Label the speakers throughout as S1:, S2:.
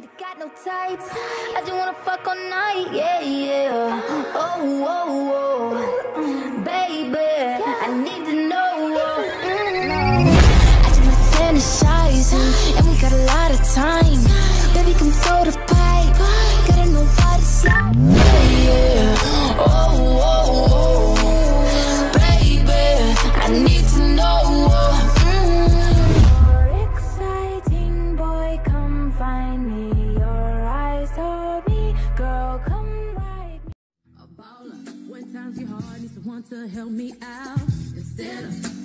S1: Dude, got no tights. I just wanna fuck all night, yeah, yeah. Oh, oh, oh, baby, I need. to help me out instead of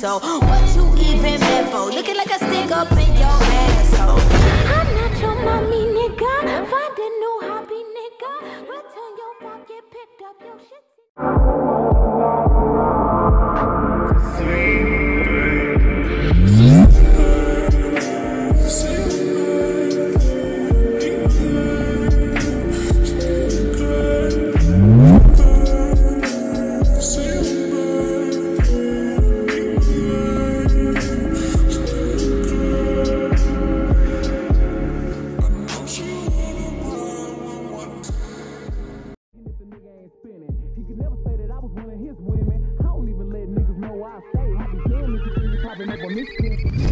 S1: so what you even been for? Looking like a stick up in your asshole. I'm not your mommy, nigga. Find a new hobby, nigga. Return your pocket, get picked up, your shit.
S2: wenn wir nicht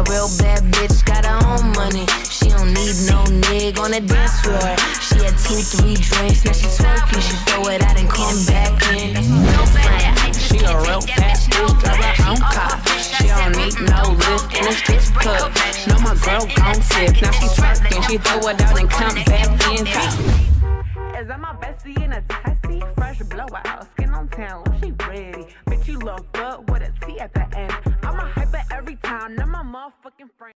S1: a real bad bitch, got her own money. She don't need no nigga on the dance floor. She had two, three drinks, now she smoking. She throw it out and come back in. No. She a real bad bitch, got her own car. She don't need no lift in a strip club. No, my girl gon' tip. Now she twerking, she throw it out and come back in.
S2: Is that my bestie in a Tesla? Fresh blowout, skin on town, she ready. Bitch, you look good with a T at the end. I'm a hyper every time, now my motherfucking friend.